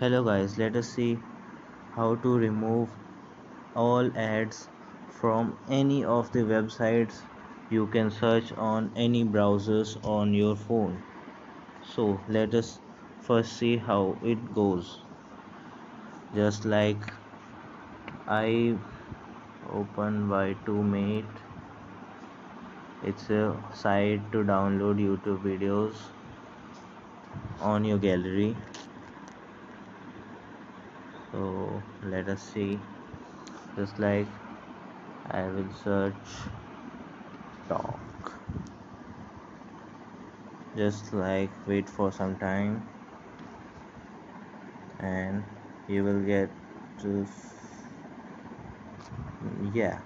Hello guys, let us see how to remove all ads from any of the websites you can search on any browsers on your phone. So let us first see how it goes. Just like I open Y2Mate, it's a site to download YouTube videos on your gallery so let us see. Just like I will search talk just like wait for some time. And you will get to yeah.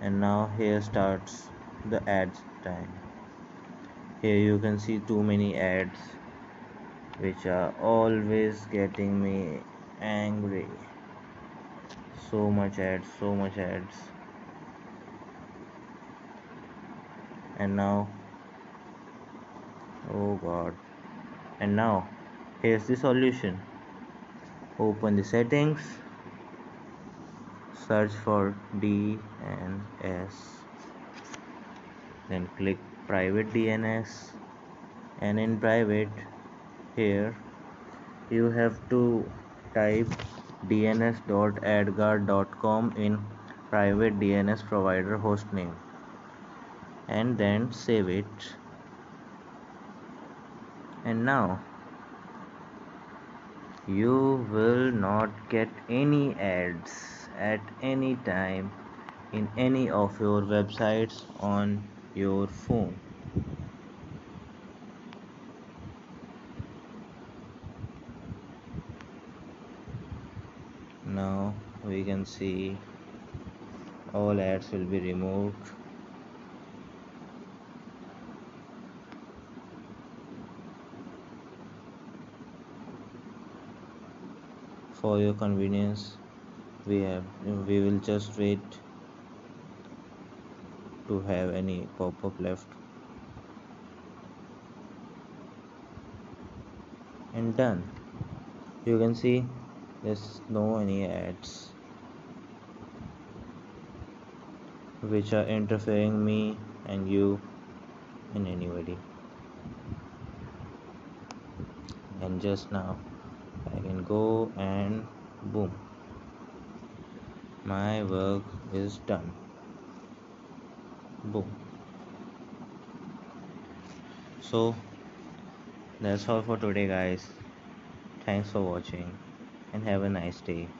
And now here starts the ads time. Here you can see too many ads which are always getting me angry. So much ads so much ads. And now oh god. And now here's the solution. Open the settings. Search for DNS then click private DNS and in private here you have to type dns.adguard.com in private DNS provider hostname and then save it. And now you will not get any ads at any time in any of your websites on your phone now. We can see all ads will be removed. For your convenience we have we will just wait to have any pop-up left. And done. You can see there's no any ads which are interfering me and you and anybody. And just now I can go and boom. My work is done. Boom. So that's all for today guys. Thanks for watching and have a nice day